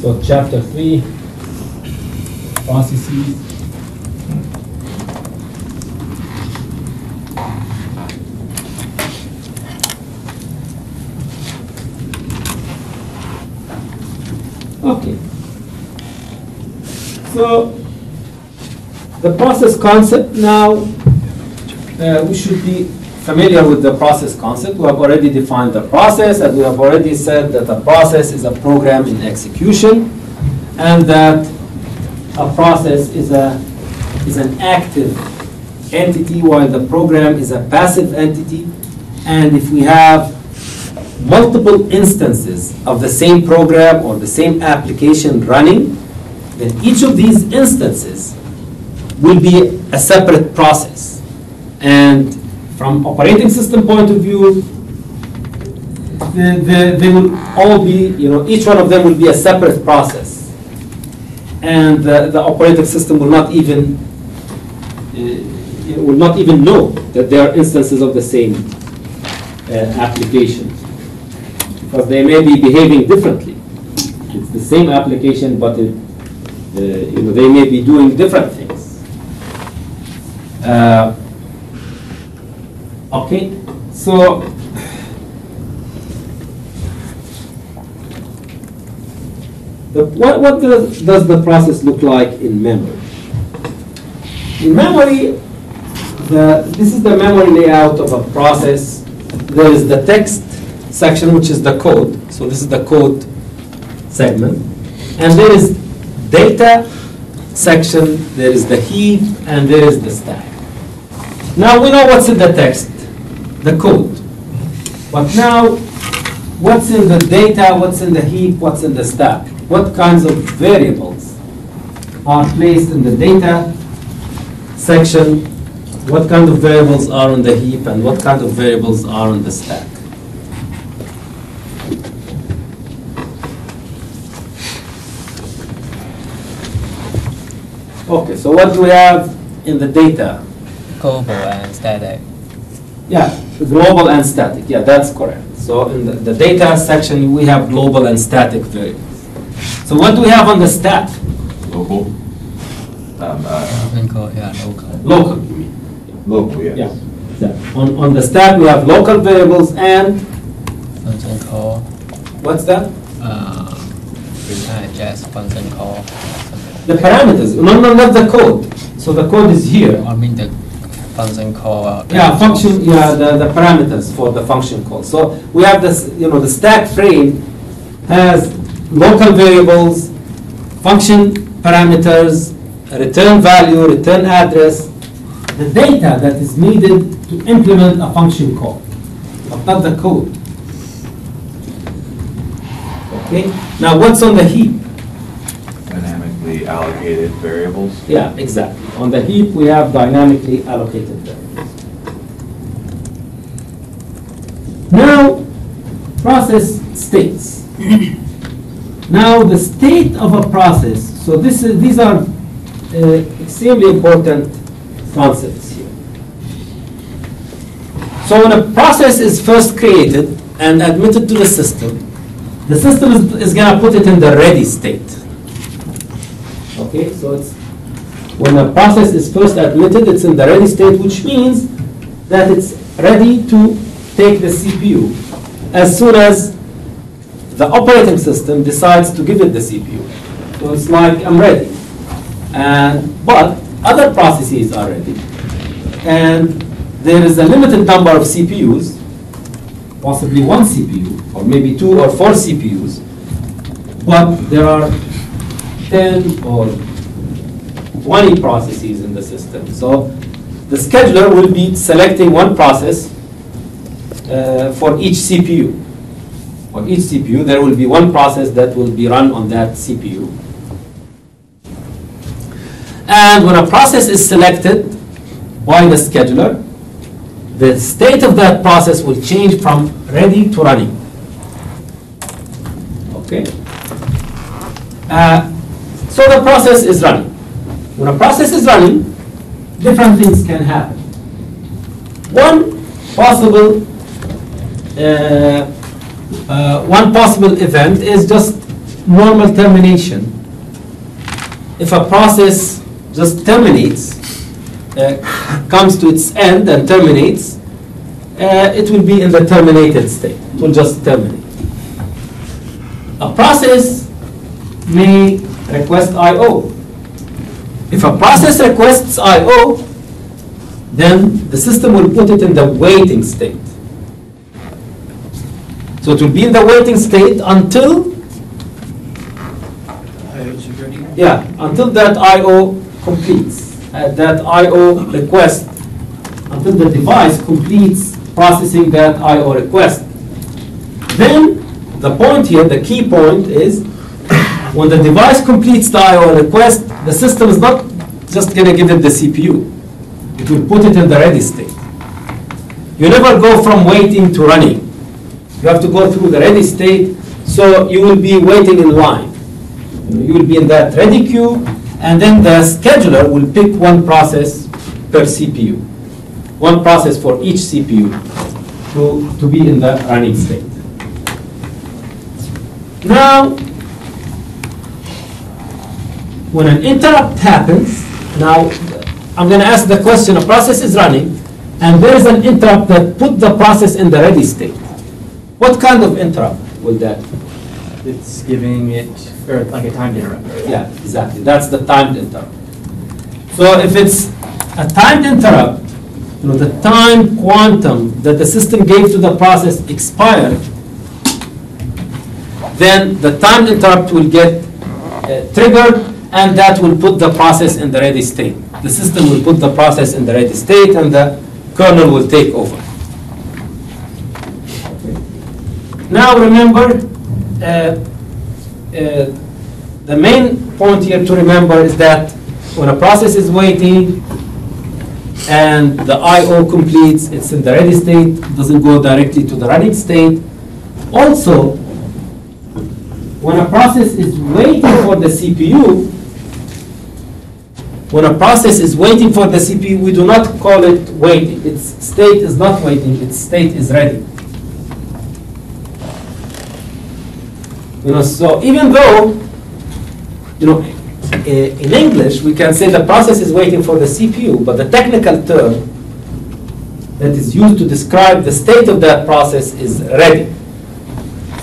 So chapter three, processes. Okay. So the process concept now, uh, we should be familiar with the process concept. We have already defined the process, and we have already said that a process is a program in execution, and that a process is a is an active entity, while the program is a passive entity. And if we have multiple instances of the same program or the same application running, then each of these instances will be a separate process. And from operating system point of view, the, the, they will all be, you know, each one of them will be a separate process. And the, the operating system will not even, uh, will not even know that they are instances of the same uh, application. Because they may be behaving differently. It's the same application, but it, uh, you know, they may be doing different things. Uh, okay, so the, what, what does, does the process look like in memory? In memory, the, this is the memory layout of a process. There is the text section, which is the code. So this is the code segment. And there is data section, there is the heap, and there is the stack. Now we know what's in the text, the code. But now, what's in the data, what's in the heap, what's in the stack? What kinds of variables are placed in the data section? What kind of variables are on the heap, and what kind of variables are on the stack? Okay, so what do we have in the data? global and static. Yeah, global and static. Yeah, that's correct. So in the, the data section, we have global and static variables. So what do we have on the stack? Local? Um, uh, Local, yeah, local. Local, you mean? Local, yes. Yeah. Yeah. On, on the stack, we have local variables and, Function call, what's that? uh, uh, just function call. The parameters. No, no, not the code. So the code is here. I mean the function call. uh, Yeah, function, yeah, the, the parameters for the function call. So we have this, you know, the stack frame has local variables, function parameters, return value, return address, the data that is needed to implement a function call, but not the code. Okay, now what's on the heap? Dynamically allocated variables. Yeah, exactly. On the heap, we have dynamically allocated variables. Now, process states. Now, the state of a process, so this is, these are uh, extremely important concepts here. So when a process is first created and admitted to the system, the system is, is going to put it in the ready state. Okay, so it's when a process is first admitted, it's in the ready state, which means that it's ready to take the CPU as soon as the operating system decides to give it the CPU. So it's like, I'm ready. And, but other processes are ready. And there is a limited number of CPUs, possibly one CPU, or maybe two or four CPUs, but there are 10 or 20 processes in the system. So the scheduler will be selecting one process uh, for each CPU. On each CPU, there will be one process that will be run on that CPU. And when a process is selected by the scheduler, the state of that process will change from ready to running. Okay? Uh, so the process is running. When a process is running, different things can happen. One possible uh, uh, one possible event is just normal termination, if a process just terminates, uh, comes to its end and terminates, uh, it will be in the terminated state. It will just terminate. A process may request I/O. If a process requests I/O, then the system will put it in the waiting state. So it will be in the waiting state until, yeah, until that I/O completes, uh, that I/O request, until the device completes processing that I/O request. Then, the point here, the key point is, when the device completes the I/O request, the system is not just gonna give it the CPU. It will put it in the ready state. You never go from waiting to running. You have to go through the ready state, so you will be waiting in line. You will be in that ready queue, and then the scheduler will pick one process per CPU. One process for each CPU to, to be in the running state. Now, when an interrupt happens, now, I'm going to ask the question, a process is running, and there is an interrupt that put the process in the ready state. What kind of interrupt will that? It's giving it, or like a timed interrupt. Yeah, exactly, that's the timed interrupt. So if it's a timed interrupt, you know, the time quantum that the system gave to the process expired, then the timed interrupt will get uh, triggered, and that will put the process in the ready state. The system will put the process in the ready state, and the kernel will take over. Now remember, uh, uh, the main point here to remember is that when a process is waiting and the I/O completes, it's in the ready state, doesn't go directly to the running state. Also, when a process is waiting for the CPU, when a process is waiting for the CPU, we do not call it waiting. Its state is not waiting, its state is ready. You know, so even though, you know, eh, in English, we can say the process is waiting for the CPU, but the technical term that is used to describe the state of that process is ready.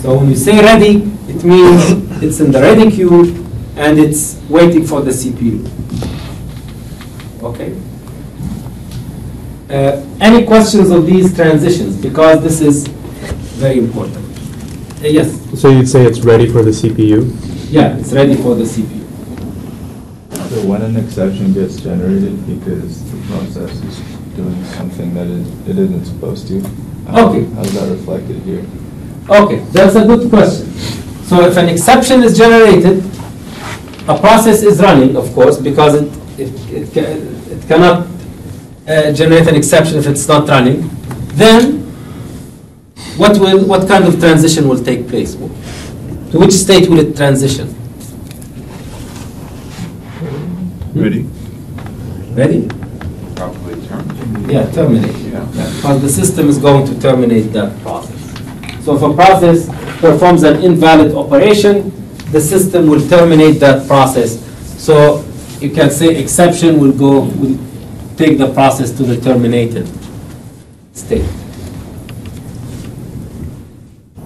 So when you say ready, it means it's in the ready queue and it's waiting for the CPU. Okay? Uh, Any questions of these transitions? Because this is very important. Uh, Yes, So you'd say it's ready for the CPU? yeah, it's ready for the CPU. So when an exception gets generated because the process is doing something that it, it isn't supposed to? how- Okay. How's that reflected here? Okay, that's a good question. So if an exception is generated, a process is running, of course, because it, it, it ca- it cannot uh, generate an exception if it's not running, then what will, what kind of transition will take place? To which state will it transition? Ready? Ready? Probably terminated. Yeah, terminate. Yeah. Because the system is going to terminate that process. So if a process performs an invalid operation, the system will terminate that process. So you can say exception will go, will take the process to the terminated state.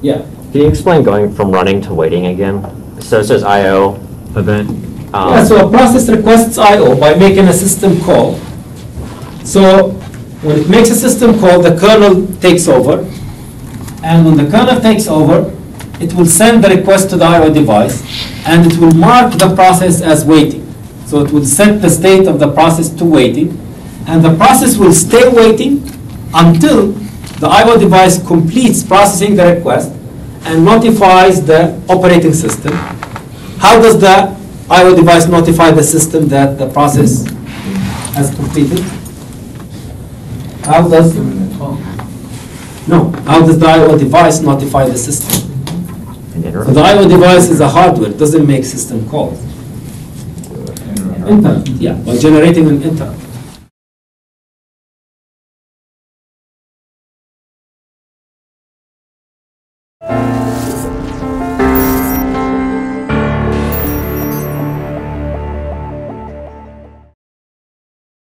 Yeah, Can you explain going from running to waiting again? So it says IO event. um, yeah, so a process requests I/O by making a system call. So when it makes a system call, the kernel takes over. And when the kernel takes over, it will send the request to the I/O device, and it will mark the process as waiting. So it will set the state of the process to waiting, and the process will stay waiting until the I/O device completes processing the request and notifies the operating system. How does the I/O device notify the system that the process has completed? How does, no, how does the I/O device notify the system? So the I/O device is a hardware, it doesn't make system calls. Interrupt, yeah, generating an interrupt.